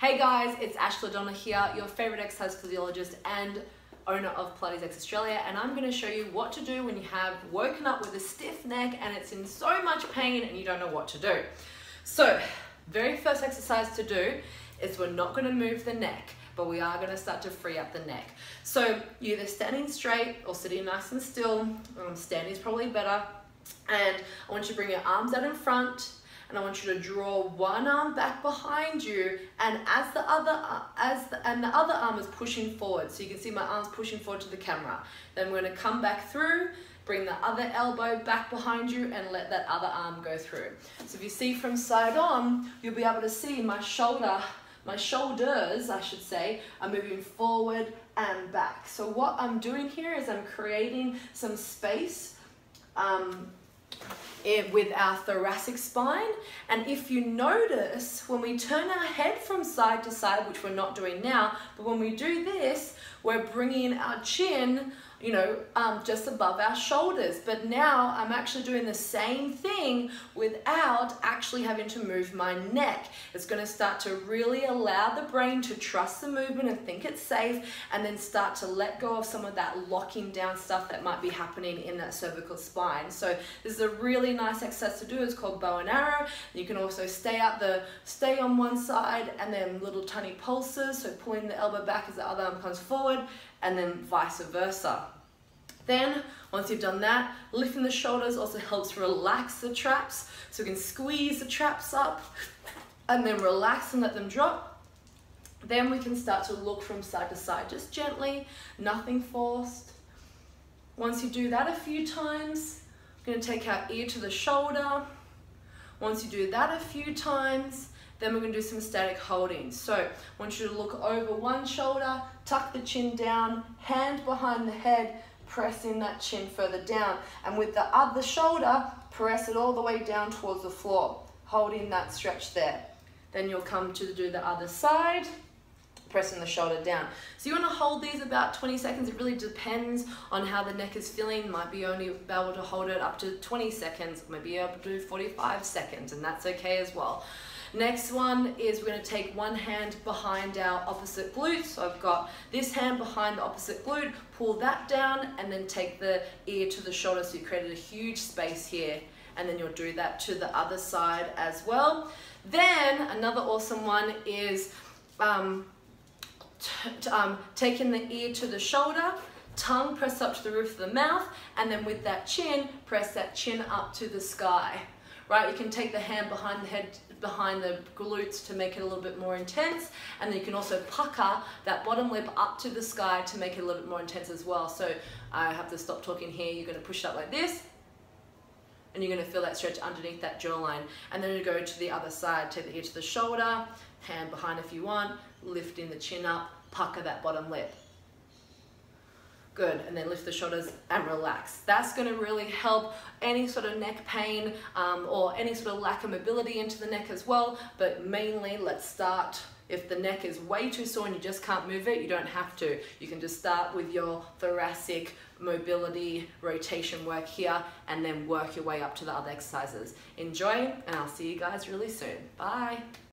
Hey guys, it's Ashley Donna here, your favorite exercise physiologist and owner of Pilates X Australia, and I'm going to show you what to do when you have woken up with a stiff neck and it's in so much pain and you don't know what to do. So, very first exercise to do is we're not going to move the neck, but we are going to start to free up the neck. So, you're either standing straight or sitting nice and still. Um, standing is probably better. And I want you to bring your arms out in front and I want you to draw one arm back behind you and as the other as the, and the other arm is pushing forward. So you can see my arms pushing forward to the camera. Then we're going to come back through bring the other elbow back behind you and let that other arm go through. So if you see from side on you'll be able to see my shoulder my shoulders I should say are moving forward and back. So what I'm doing here is I'm creating some space um, Eh, with our thoracic spine. And if you notice, when we turn our head from side to side, which we're not doing now, but when we do this, we're bringing our chin you know, um, just above our shoulders. But now I'm actually doing the same thing without actually having to move my neck. It's gonna start to really allow the brain to trust the movement and think it's safe and then start to let go of some of that locking down stuff that might be happening in that cervical spine. So this is a really nice exercise to do. It's called bow and arrow. You can also stay out the, stay on one side and then little tiny pulses. So pulling the elbow back as the other arm comes forward and then vice versa. Then, once you've done that, lifting the shoulders also helps relax the traps. So we can squeeze the traps up and then relax and let them drop. Then we can start to look from side to side, just gently, nothing forced. Once you do that a few times, we're gonna take our ear to the shoulder. Once you do that a few times, then we're gonna do some static holding. So I want you to look over one shoulder, tuck the chin down, hand behind the head, pressing that chin further down. And with the other shoulder, press it all the way down towards the floor, holding that stretch there. Then you'll come to do the other side, pressing the shoulder down. So you want to hold these about 20 seconds. It really depends on how the neck is feeling. Might be only able to hold it up to 20 seconds, maybe able to do 45 seconds, and that's okay as well. Next one is we're going to take one hand behind our opposite glute. So I've got this hand behind the opposite glute, pull that down and then take the ear to the shoulder. So you created a huge space here and then you'll do that to the other side as well. Then another awesome one is um, um, taking the ear to the shoulder, tongue press up to the roof of the mouth, and then with that chin, press that chin up to the sky. Right, you can take the hand behind the head behind the glutes to make it a little bit more intense. And then you can also pucker that bottom lip up to the sky to make it a little bit more intense as well. So I have to stop talking here. You're gonna push it up like this and you're gonna feel that stretch underneath that jawline. And then you go to the other side, take the ear to the shoulder, hand behind if you want, lifting the chin up, pucker that bottom lip. Good, and then lift the shoulders and relax. That's gonna really help any sort of neck pain um, or any sort of lack of mobility into the neck as well, but mainly let's start if the neck is way too sore and you just can't move it, you don't have to. You can just start with your thoracic mobility rotation work here and then work your way up to the other exercises. Enjoy and I'll see you guys really soon. Bye.